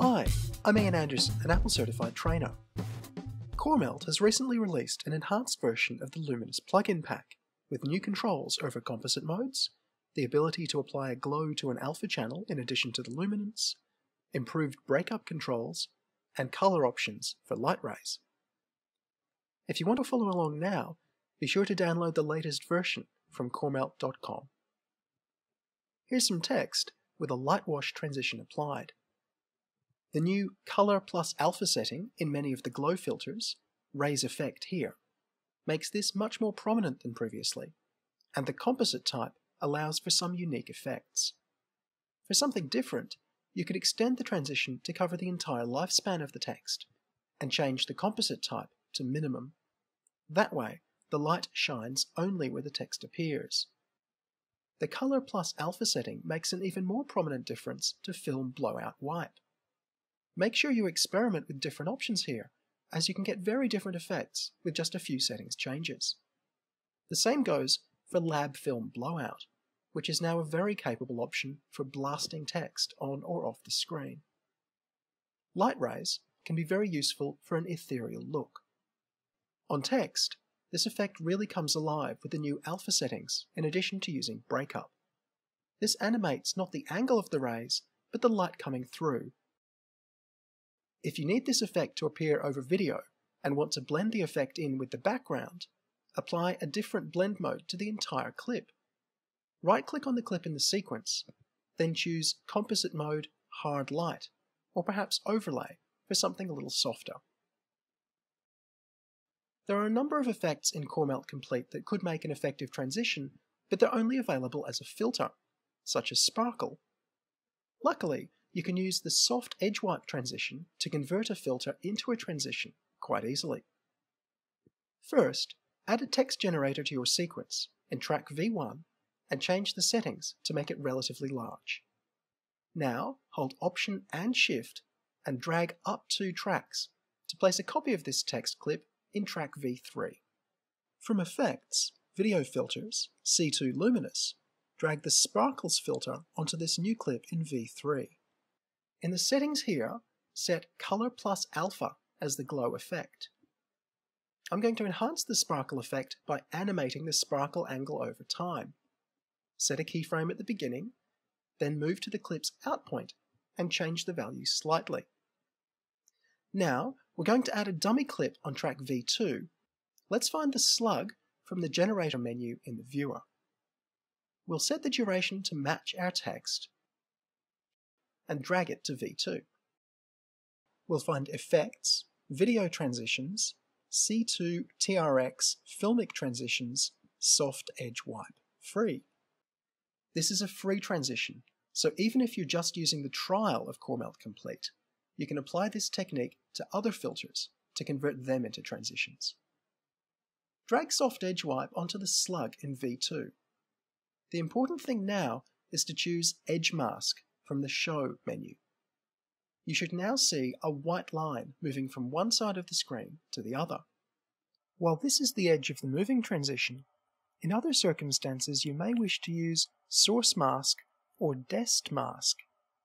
Hi, I'm Iain Anderson, an Apple certified trainer. CoreMelt has recently released an enhanced version of the Luminous plugin pack with new controls over composite modes, the ability to apply a glow to an alpha channel in addition to the luminance, improved breakup controls, and color options for light rays. If you want to follow along now, be sure to download the latest version from coremelt.com. Here's some text with a light wash transition applied. The new Color plus Alpha setting in many of the glow filters, Rays Effect here, makes this much more prominent than previously, and the composite type allows for some unique effects. For something different, you could extend the transition to cover the entire lifespan of the text, and change the composite type to minimum. That way, the light shines only where the text appears. The Color plus Alpha setting makes an even more prominent difference to film blowout white. Make sure you experiment with different options here, as you can get very different effects with just a few settings changes. The same goes for Lab Film Blowout, which is now a very capable option for blasting text on or off the screen. Light rays can be very useful for an ethereal look. On text, this effect really comes alive with the new alpha settings in addition to using breakup. This animates not the angle of the rays, but the light coming through if you need this effect to appear over video and want to blend the effect in with the background, apply a different blend mode to the entire clip. Right-click on the clip in the sequence, then choose Composite Mode Hard Light, or perhaps Overlay for something a little softer. There are a number of effects in CoreMelt Complete that could make an effective transition, but they're only available as a filter, such as Sparkle. Luckily, you can use the soft edge wipe transition to convert a filter into a transition quite easily. First, add a text generator to your sequence in track V1 and change the settings to make it relatively large. Now, hold Option and Shift and drag up two tracks to place a copy of this text clip in track V3. From Effects, Video Filters, C2 Luminous, drag the Sparkles filter onto this new clip in V3. In the settings here, set Color plus Alpha as the glow effect. I'm going to enhance the sparkle effect by animating the sparkle angle over time. Set a keyframe at the beginning, then move to the clip's out point and change the value slightly. Now, we're going to add a dummy clip on track V2. Let's find the slug from the generator menu in the viewer. We'll set the duration to match our text and drag it to V2. We'll find Effects, Video Transitions, C2 TRX Filmic Transitions, Soft Edge Wipe, Free. This is a free transition, so even if you're just using the trial of CoreMelt Complete, you can apply this technique to other filters to convert them into transitions. Drag Soft Edge Wipe onto the slug in V2. The important thing now is to choose Edge Mask from the Show menu. You should now see a white line moving from one side of the screen to the other. While this is the edge of the moving transition, in other circumstances you may wish to use Source Mask or Dest Mask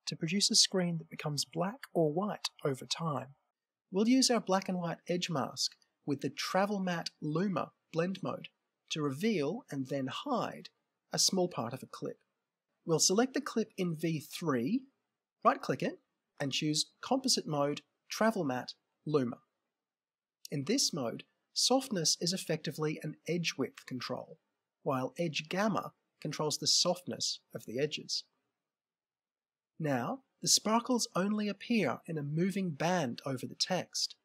to produce a screen that becomes black or white over time. We'll use our black and white edge mask with the Travel Matte Luma blend mode to reveal and then hide a small part of a clip. We'll select the clip in V3, right click it, and choose Composite Mode Travel Matte Luma. In this mode, softness is effectively an edge width control, while edge gamma controls the softness of the edges. Now, the sparkles only appear in a moving band over the text.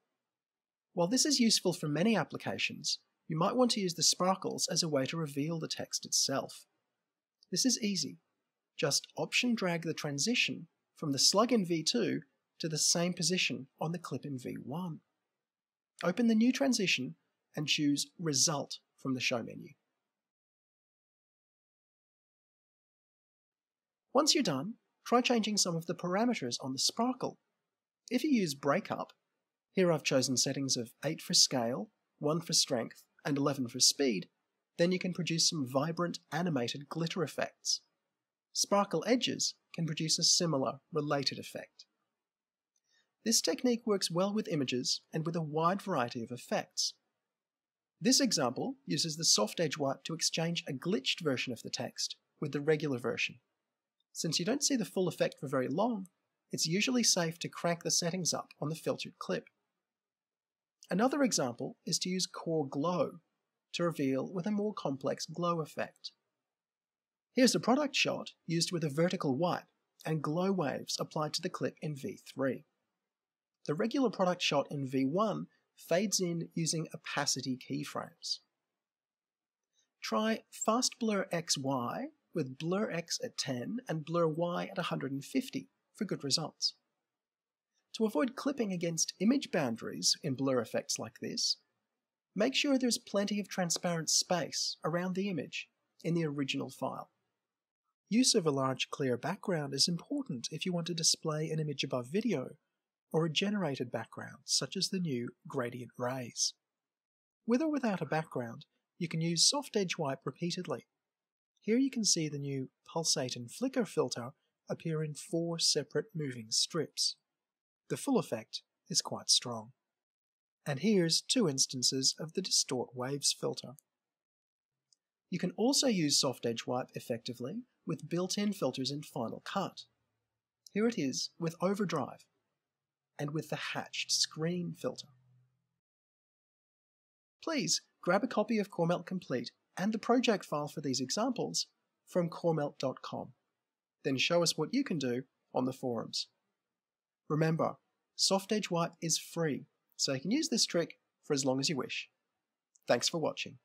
While this is useful for many applications, you might want to use the sparkles as a way to reveal the text itself. This is easy just option drag the transition from the slug in V2 to the same position on the clip in V1. Open the new transition and choose Result from the Show menu. Once you're done, try changing some of the parameters on the sparkle. If you use Breakup, here I've chosen settings of 8 for scale, 1 for strength, and 11 for speed, then you can produce some vibrant animated glitter effects. Sparkle edges can produce a similar, related effect. This technique works well with images and with a wide variety of effects. This example uses the soft edge wipe to exchange a glitched version of the text with the regular version. Since you don't see the full effect for very long, it's usually safe to crank the settings up on the filtered clip. Another example is to use Core Glow to reveal with a more complex glow effect. Here's a product shot used with a vertical wipe and glow waves applied to the clip in V3. The regular product shot in V1 fades in using opacity keyframes. Try Fast Blur XY with Blur X at 10 and Blur Y at 150 for good results. To avoid clipping against image boundaries in blur effects like this, make sure there's plenty of transparent space around the image in the original file. Use of a large clear background is important if you want to display an image above video or a generated background such as the new gradient rays. With or without a background, you can use soft edge wipe repeatedly. Here you can see the new pulsate and flicker filter appear in four separate moving strips. The full effect is quite strong. And here's two instances of the Distort Waves filter. You can also use Soft Edge Wipe effectively with built-in filters in Final Cut. Here it is with Overdrive and with the hatched screen filter. Please grab a copy of CoreMelt Complete and the project file for these examples from coremelt.com. Then show us what you can do on the forums. Remember, Soft Edge Wipe is free, so you can use this trick for as long as you wish. Thanks for watching.